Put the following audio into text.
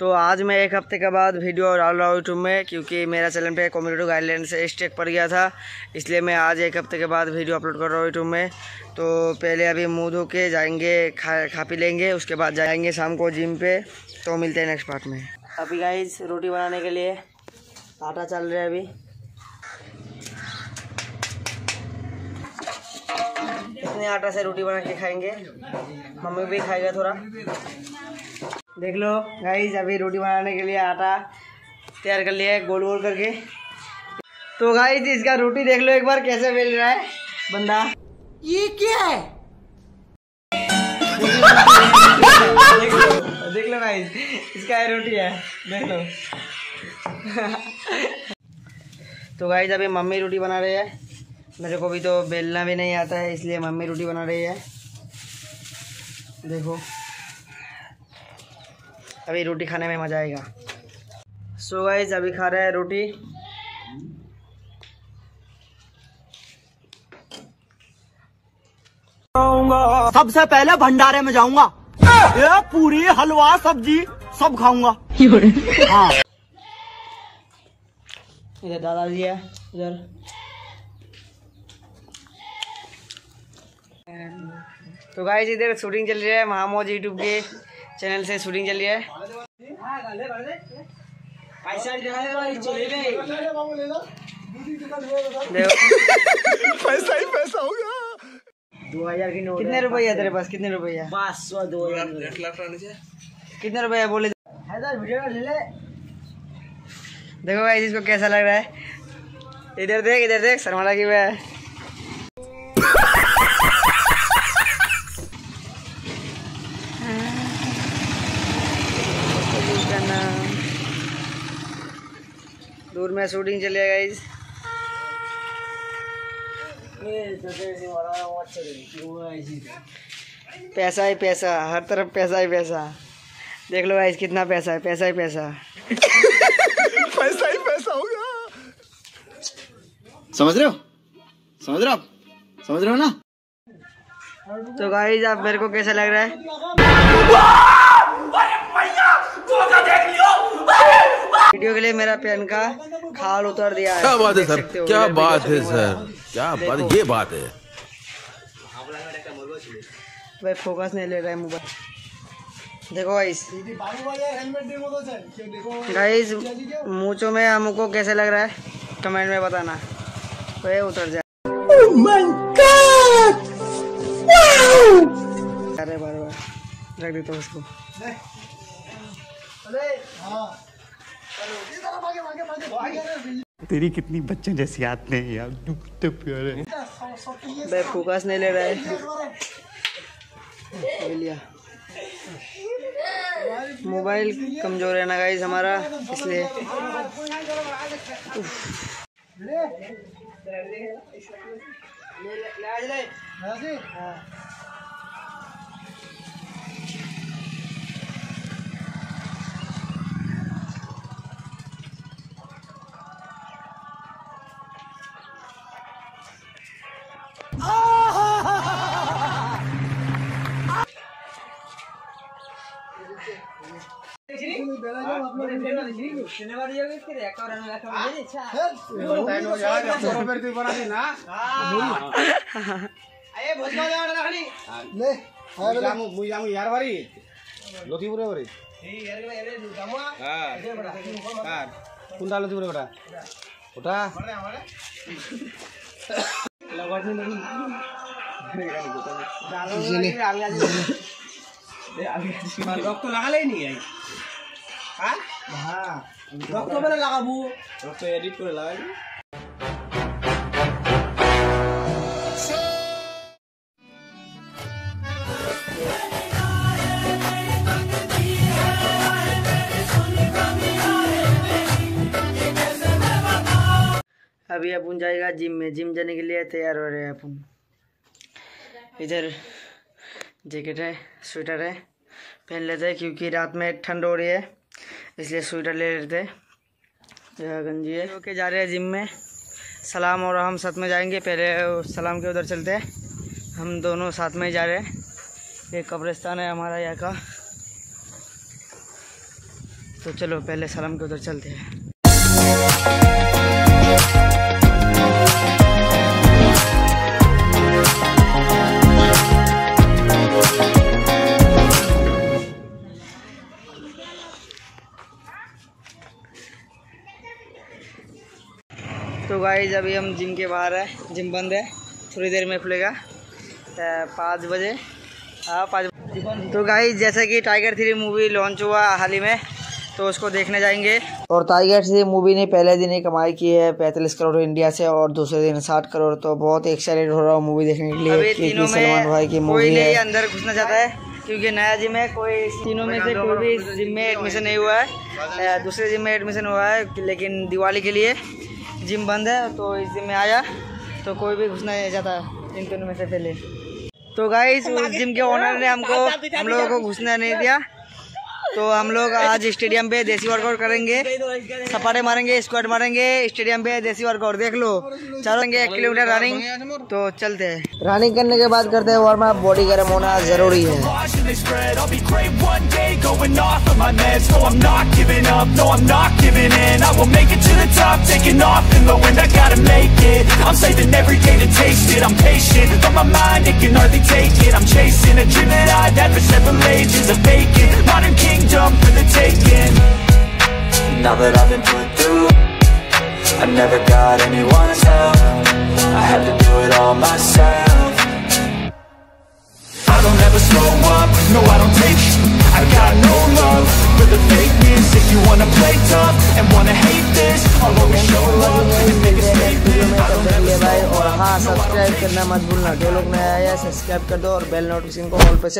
तो आज मैं एक हफ़्ते के बाद वीडियो डाल रहा हूँ यूट्यूब में, क्योंकि मेरा चैनल पे कम्युनिटी गाइडलाइन से स्टेक पड़ गया था। इसलिए मैं आज एक हफ़्ते के बाद वीडियो अपलोड कर रहा हूँ यूट्यूब में। तो पहले अभी मुँह धो के जाएँगे, खा खा पी लेंगे, उसके बाद जाएँगे शाम को जिम पे। तो मिलते हैं नेक्स्ट पार्ट में। अभी गाइज़ रोटी बनाने के लिए आटा चल रहा है अभी। इतने आटा से रोटी बना के खाएँगे। मम्मी भी खाएगा थोड़ा। देख लो गाइज़ अभी रोटी बनाने के लिए आटा तैयार कर लिया है गोल गोल करके। तो गाइज़ इसका रोटी देख लो एक बार कैसे बेल रहा है बंदा। ये क्या है? देख लो गाइज़ इसका है रोटी है देख लो। तो गाइज़ अभी मम्मी रोटी बना रही है। मेरे को भी तो बेलना भी नहीं आता है इसलिए मम्मी रोटी बना रही है। देखो। अभी रोटी खाने में मज़ा आएगा। सो so गाइज़ अभी खा रहे हैं रोटी। सबसे पहले भंडारे में जाऊँगा। पूरी हलवा सब्ज़ी सब खाऊँगा। हाँ। इधर दादाजी है इधर। तो गाइस इधर शूटिंग चल रही है महामोज यूट्यूब के चैनल से शूटिंग चल रही है। पैसा ही पैसा होगा दो हज़ार की नोट कितने रुपया तेरे पास? कितने रुपया पाँच सौ दो हज़ार कितने रुपया बोले। देखो भाई इसको कैसा लग रहा है? इधर देख इधर देख शर्मा की हुआ है दूर में शूटिंग चलिए गाइज़ पैसा ही पैसा हर तरफ़ पैसा ही पैसा. देख लो गाइज़ कितना पैसा है पैसा ही पैसा. पैसा ही पैसा होगा समझ रहे हो? समझ रहे हो आप? समझ रहे हो ना? तो गाइज़ आप मेरे को कैसा लग रहा है? वीडियो के लिए मेरा पेन का खाल उतर दिया है। क्या बात है सर? क्या बात है सर? क्या बात ये बात है। भाई फोकस नहीं ले रहा है मोबाइल देखो गाइस गाइस मूचो में हमको कैसे लग रहा है? कमेंट में बताना। वह उतर जाए अरे बार बार। रख देता हूँ उसको। तेरी कितनी बच्चों जैसी आते हैं यार तो प्यारे भाई फोकस नहीं ले रहा है मोबाइल कमज़ोर है ना गाइस हमारा इसलिए লতিপুরে বাড়ি কোনটা লতিপুরে ওটা ওটা রক্ত লাগালেই নি হ্যাঁ রক্ত বেলা লাগাবো রক্ত এডিট করে লাগাবি अभी अपन जाएगा जिम में जिम जाने के लिए तैयार हो रहे हैं अपन इधर जैकेट है स्वेटर है पहन लेते हैं क्योंकि रात में ठंड हो रही है इसलिए स्वेटर ले लेते यह गंजी है ओके जा रहे हैं जिम में। सलाम और हम साथ में जाएँगे। पहले सलाम के उधर चलते हैं। हम दोनों साथ में ही जा रहे हैं। ये कब्रिस्तान है हमारा यहाँ का। तो चलो पहले सलाम के उधर चलते हैं। गाइज़ अभी हम जिम के बाहर है। जिम बंद है। थोड़ी देर में खुलेगा। तो पाँच बजे। हाँ पाँच तो गाइज़ जैसे कि टाइगर थ्री मूवी लॉन्च हुआ हाल ही में तो उसको देखने जाएँगे। और टाइगर थ्री मूवी ने पहले दिन ही कमाई की है पैंतालीस करोड़ इंडिया से और दूसरे दिन साठ करोड़। तो बहुत एक्साइटेड हो रहा हूँ मूवी देखने के लिए सलमान भाई की मूवी है। अंदर घुसना चाहता है क्योंकि नया जिम है कोई तीनों में से कोई भी जिम में एडमिशन नहीं हुआ है। दूसरे जिम में एडमिशन हुआ है लेकिन दिवाली के लिए जिम बंद है तो इस जिम में आया। तो कोई भी घुसना नहीं चाहता इन तीनों में से पहले। तो गाइस उस जिम के ओनर ने हमको हम लोगों को घुसना नहीं दिया। तो हम लोग आज स्टेडियम पे देसी वर्कआउट करेंगे। सपाटे मारेंगे स्क्वाड मारेंगे स्टेडियम पे देसी वर्कआउट देख लो। चलेंगे एक किलोमीटर रनिंग तो चलते हैं। रनिंग करने के बाद करते हैं वार्म अप बॉडी गर्म होना ज़रूरी है। I'm saving every day to taste it. I'm patient, but my mind it can hardly take it. I'm chasing a dream that I've had for several ages A vacant, modern kingdom for the taking. Now that I've been put through I never got anyone's help. I had to do it all myself. I don't ever slow up, no I don't take. I got no subscribe करना मत भूलना। जो लोग नया आया subscribe कर दो और बेल नोटिफिकेशन को ऑल पर से